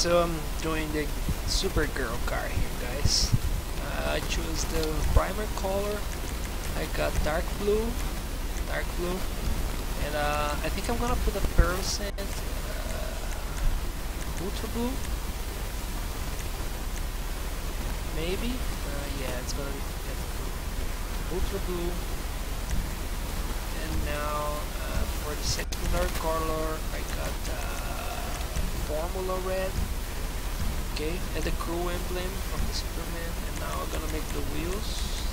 so I'm doing the Supergirl car here, guys. Uh, I choose the primary color. I got dark blue, dark blue, and uh, I think I'm gonna put pearlescent uh, ultra blue. Maybe. Uh, yeah, it's gonna be ultra blue. And now uh, for the secondary color, I got uh, Formula Red. Okay, and the crew emblem from the Superman. And now I'm gonna make the wheels.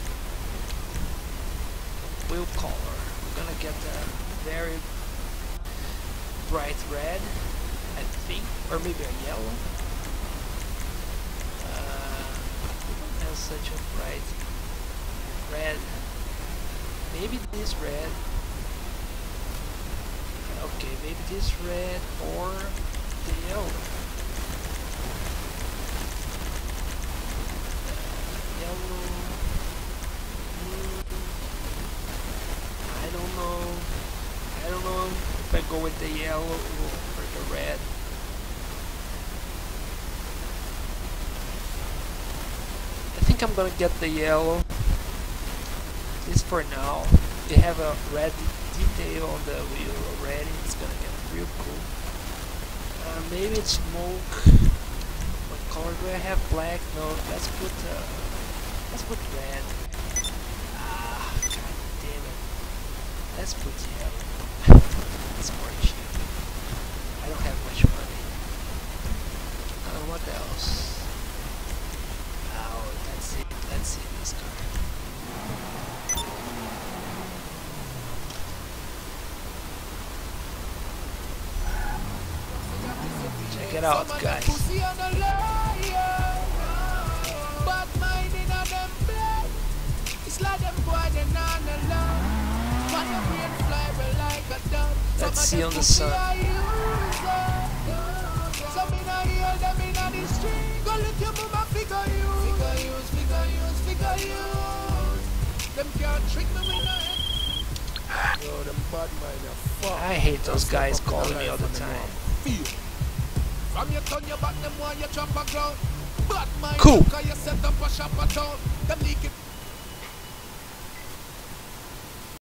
Wheel color. we're gonna get a very bright red, I think, or maybe a yellow. Uh, such a bright red. Maybe this red. Okay, maybe this red or the. Yellow. Mm, I don't know. I don't know if I go with the yellow or the red. I think I'm gonna get the yellow. This for now. They have a red detail on the wheel already. It's gonna get real cool. Uh, maybe it's smoke. What color do I have? Black? No. Let's put uh, let's put red. Ah, god damn it. Let's put yellow. It's more cheap. I don't have much money. Uh, what else? Oh, let's see. Let's see this car. Check it out, guys. Let's see on the sun. Yo, them see on the fuck. I hate those guys calling me all the time. From your turn your back, them want you chop a ground. Bad mind, Cool.